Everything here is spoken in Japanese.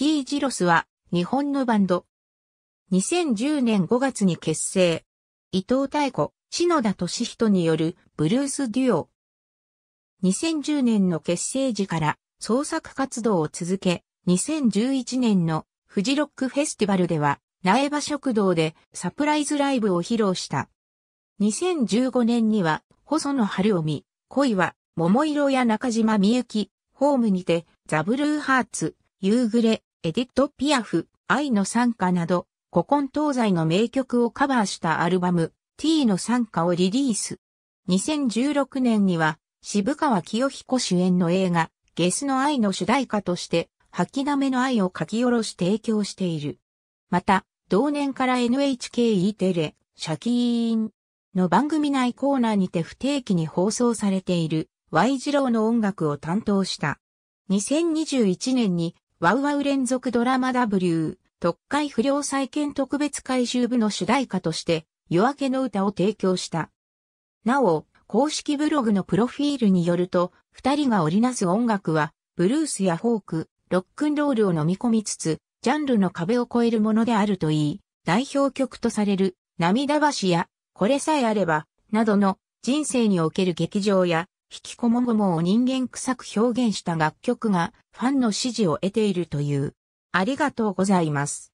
T ジロスは日本のバンド。2010年5月に結成。伊藤太子、篠田俊人によるブルースデュオ。2010年の結成時から創作活動を続け、2011年のフジロックフェスティバルでは苗場食堂でサプライズライブを披露した。2015年には細野晴臣、恋は桃色や中島みゆき、ホームにてザブルーハーツ、夕暮れ、エディット・ピアフ、愛の参加など、古今東西の名曲をカバーしたアルバム、T の参加をリリース。2016年には、渋川清彦主演の映画、ゲスの愛の主題歌として、吐きだめの愛を書き下ろし提供している。また、同年から NHKE テレ、シャキーンの番組内コーナーにて不定期に放送されている Y 字郎の音楽を担当した。2021年にワウワウ連続ドラマ W 特会不良再建特別回収部の主題歌として夜明けの歌を提供した。なお、公式ブログのプロフィールによると、二人が織りなす音楽は、ブルースやフォーク、ロックンロールを飲み込みつつ、ジャンルの壁を越えるものであるといい、代表曲とされる、涙橋や、これさえあれば、などの人生における劇場や、引きこもごもを人間臭く表現した楽曲がファンの支持を得ているという。ありがとうございます。